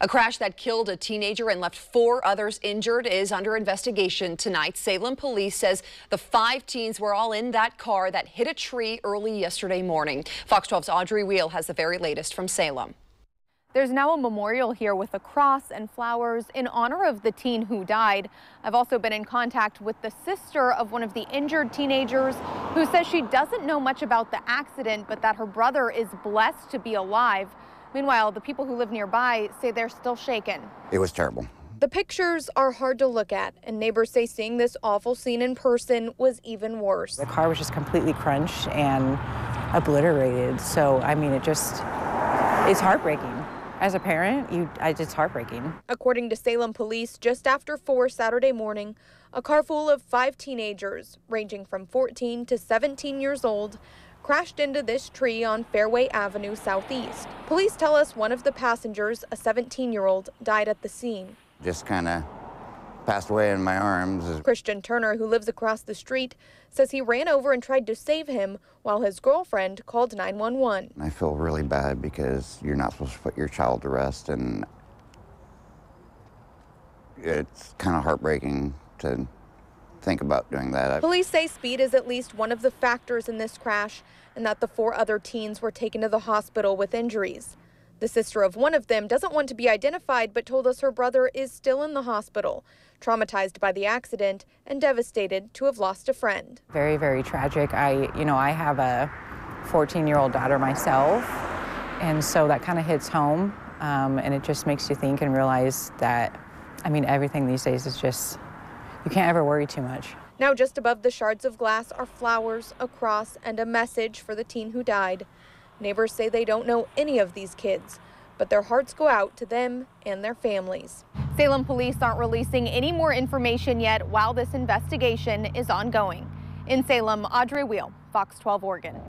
A crash that killed a teenager and left four others injured is under investigation tonight. Salem police says the five teens were all in that car that hit a tree early yesterday morning. Fox 12's Audrey Weil has the very latest from Salem. There's now a memorial here with a cross and flowers in honor of the teen who died. I've also been in contact with the sister of one of the injured teenagers who says she doesn't know much about the accident, but that her brother is blessed to be alive. Meanwhile, the people who live nearby say they're still shaken. It was terrible. The pictures are hard to look at, and neighbors say seeing this awful scene in person was even worse. The car was just completely crunched and obliterated. So, I mean, it just, it's heartbreaking. As a parent, you, it's heartbreaking. According to Salem police, just after 4 Saturday morning, a car full of five teenagers, ranging from 14 to 17 years old, crashed into this tree on Fairway Avenue Southeast. Police tell us one of the passengers, a 17-year-old, died at the scene. Just kind of passed away in my arms. Christian Turner, who lives across the street, says he ran over and tried to save him while his girlfriend called 911. I feel really bad because you're not supposed to put your child to rest, and it's kind of heartbreaking to think about doing that. Police say speed is at least one of the factors in this crash and that the four other teens were taken to the hospital with injuries. The sister of one of them doesn't want to be identified but told us her brother is still in the hospital, traumatized by the accident and devastated to have lost a friend. Very, very tragic. I, you know, I have a 14-year-old daughter myself, and so that kind of hits home, um, and it just makes you think and realize that, I mean, everything these days is just you can't ever worry too much. Now just above the shards of glass are flowers, a cross, and a message for the teen who died. Neighbors say they don't know any of these kids, but their hearts go out to them and their families. Salem police aren't releasing any more information yet while this investigation is ongoing. In Salem, Audrey Weil, Fox 12 Oregon.